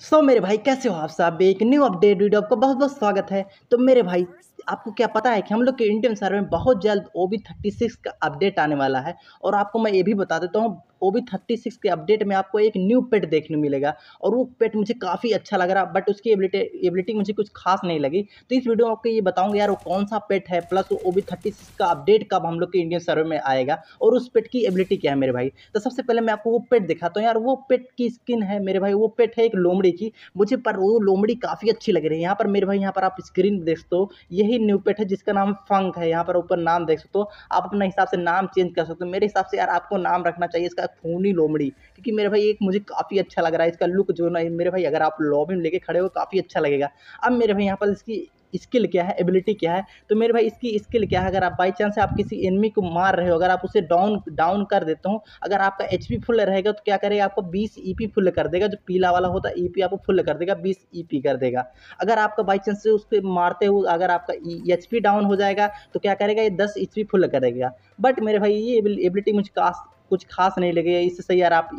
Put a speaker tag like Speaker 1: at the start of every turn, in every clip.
Speaker 1: सो so, मेरे भाई कैसे हो आप साहब एक न्यू अपडेट वीडियो आपका बहुत बहुत स्वागत है। तो मेरे भाई आपको क्या पता है कि हम लोग के इंडियन सर्वे में बहुत जल्द ओ बी थर्टी सिक्स का अपडेट आने वाला है। और आपको मैं ये भी बता देता हूँ ओ बी थर्टी सिक्स के अपडेट में आपको एक न्यू पेट देखने मिलेगा। और वो पेट मुझे काफ़ी अच्छा लग रहा बट उसकी एबिलिटी एबिलिटी मुझे कुछ खास नहीं लगी। तो इस वीडियो में आपको ये बताऊँगा यार, वो कौन सा पेट है प्लस वो ओ बी थर्टी सिक्स का अपडेट कब हम लोग के इंडियन सर्वर में आएगा, और उस पेट की एबिलिटी क्या है मेरे भाई? तो सबसे पहले मैं आपको वो पेट दिखाता हूँ यार, वो पेट की स्किन है मेरे भाई, वो पेट है एक लोमड़ी की। मुझे पर वो लोमड़ी काफ़ी अच्छी लग रही है। यहाँ पर मेरे भाई, यहाँ पर आप स्क्रीन देख सकते हो, यही न्यू पेट है जिसका नाम फंक है। यहाँ पर ऊपर नाम देख सकते हो, आप अपने हिसाब से नाम चेंज कर सकते हो। मेरे हिसाब से यार आपको नाम रखना चाहिए, इसका खूनी लोमड़ी, क्योंकि मेरे भाई एक मुझे काफ़ी अच्छा लग रहा है, इसका लुक जो ना, मेरे भाई अगर आप लॉबी में लेके खड़े हो, काफ़ी अच्छा लगेगा। अब मेरे भाई यहाँ पर इसकी स्किल क्या है एबिलिटी क्या है तो मेरे भाई इसकी स्किल क्या है, अगर आप बाई चांस आप किसी एनिमी को मार रहे हो, अगर आप उसे डाउन डाउन कर देते हो, अगर आपका एच फुल रहेगा तो क्या करेगा, आपको बीस ई पी फुल कर देगा, जो पीला वाला होता है ई पी आपको फुल कर देगा, बीस ई पी कर देगा। अगर आपका बाई चांस से उसको मारते हो अगर आपका एच पी डाउन हो जाएगा तो क्या करेगा, ये दस एच फुल करेगा। बट मेरे भाई ये एबिलिटी मुझे कुछ खास नहीं लगे, इससे सही यार आप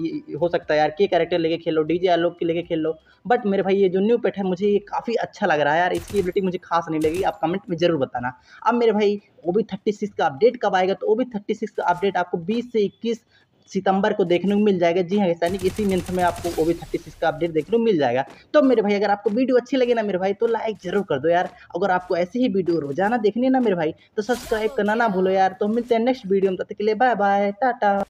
Speaker 1: हो सकता है यार, के कैरेक्टर लेके खेलो डी जे आलोक के लेके खेल लो बट मेरे भाई ये जो न्यू पेट है, मुझे ये काफ़ी अच्छा लग रहा है यार, इसकी एबिलिटी मुझे खास नहीं लगी, आप कमेंट में ज़रूर बताना। अब मेरे भाई ओ बी थर्टी सिक्स का अपडेट कब आएगा? तो ओ बी थर्टी सिक्स का अपडेट आपको बीस से इक्कीस सितंबर को देखने को मिल जाएगा। जी हाँ सैनिक इसी मंथ में आपको ओ बी थर्टी सिक्स का अपडेट देखने को मिल जाएगा। तो मेरे भाई, अगर आपको वीडियो अच्छी लगे ना मेरे भाई तो लाइक ज़रूर कर दो यार। अगर आपको ऐसी ही वीडियो रोज़ाना देखनी है ना मेरे भाई तो सब्सक्राइब करना ना भूलो यार। तो मिलते हैं नेक्स्ट वीडियो में, तब तक के लिए बाय बाय टाटा।